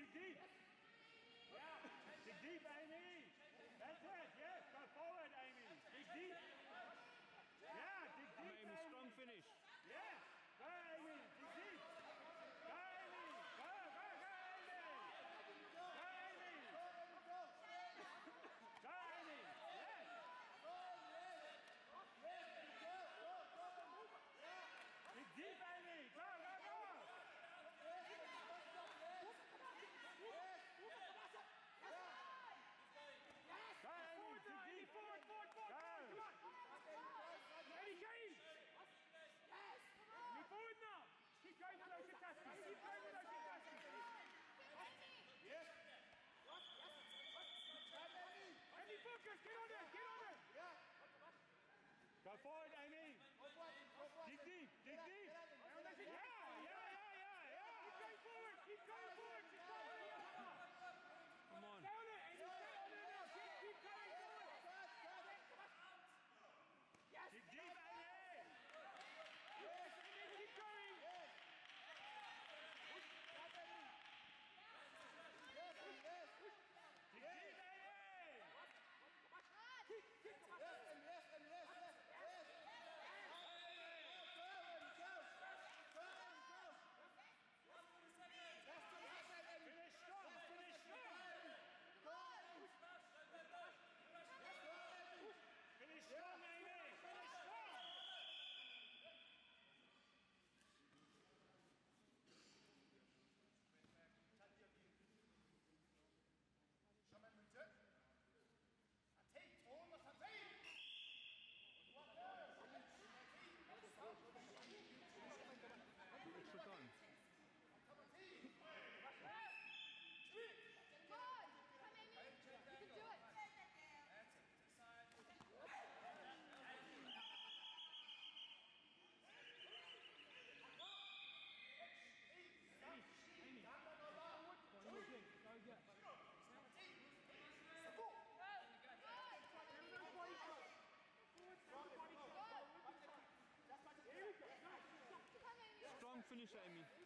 dig deep. Finish, Amy.